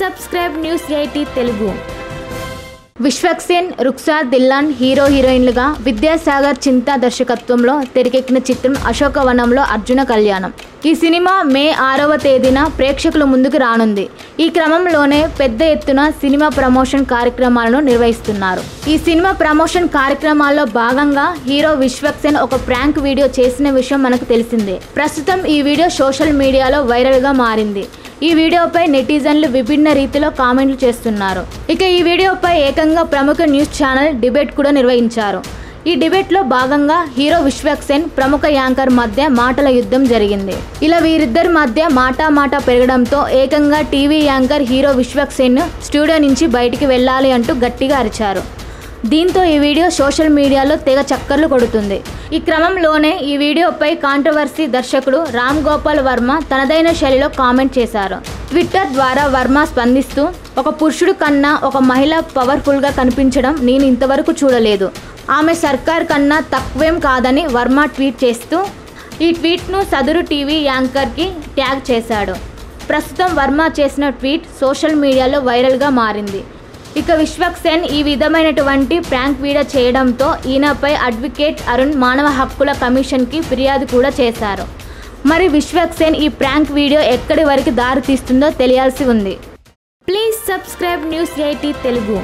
Subscribe news eighty Telugu. Vishwaksen Rukhsar Dhillon hero హీరోయిన్లుగా విద్యాసాగర్ చింతా దర్శకత్వంలో తెరకెక్కిన చిత్రం అశోకవనంలో అర్జున కళ్యాణం. ఈ సినిమా మే ఆరవ తేదీన ప్రేక్షకుల ముందుకు రానుంది. ఈ క్రమంలోనే పెద్ద ఎత్తున సినిమా ప్రమోషన్ కార్యక్రమాలను నిర్వహిస్తున్నారు. ఈ సినిమా ప్రమోషన్ కార్యక్రమాల్లో భాగంగా హీరో విశ్వక్సేన్ ఒక ప్రాంక్ వీడియో చేసిన విషయం మనకు తెలిసిందే. ప్రస్తుతం ఈ వీడియో సోషల్ మీడియాలో వైరల్గా మారింది. ఈ వీడియోపై నెటిజన్లు విభిన్న రీతిలో కామెంట్లు చేస్తున్నారు. ఇక ఈ వీడియోపై ఏకంగా ప్రముఖ న్యూస్ ఛానల్ డిబేట్ కూడా నిర్వహించారు. ఈ డిబేట్లో భాగంగా హీరో విశ్వక్సేన్ ప్రముఖ యాంకర్ మధ్య మాటల యుద్ధం జరిగింది. ఇలా వీరిద్దరి మధ్య మాటా మాట పెరగడంతో ఏకంగా TV anchor hero Vishwaksen studio నుంచి బయటికి వెళ్ళాలి అంటూ గట్టిగా అరిచారు. దీంతో ఈ వీడియో సోషల్ మీడియాలో తెగ చక్కర్లు కొడుతుంది. ఈ క్రమంలోనే ఈ వీడియోపై కాంట్రవర్సీ దర్శకుడు రామ్ గోపాల్ వర్మ తనదైన శైలిలో కామెంట్ చేశారు. ట్విట్టర్ ద్వారా వర్మ స్పందిస్తూ ఒక పురుషుడు కన్నా ఒక మహిళ పవర్ఫుల్గా కనిపించడం నేను ఇంతవరకు చూడలేదు. ఆమె సర్కార్ కన్నా తక్కువేం కాదని వర్మ ట్వీట్ చేస్తూ ఈ ట్వీట్ను సదురు టీవీ యాంకర్కి ట్యాగ్ చేశాడు. ప్రస్తుతం వర్మ చేసిన ట్వీట్ సోషల్ మీడియాలో వైరల్గా మారింది. ఇక విశ్వక్సేన్ ఈ విధమైనటువంటి ప్రాంక్ వీడియో చేయడంతో ఈయనపై అడ్వకేట్ అరుణ్ మానవ హక్కుల కమిషన్కి ఫిర్యాదు కూడా చేశారు. మరి విశ్వక్సేన్ ఈ ప్రాంక్ వీడియో ఎక్కడి వరకు దారి తీస్తుందో తెలియాల్సి ఉంది. Please subscribe news eighty Telugu.